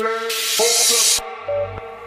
Hold up.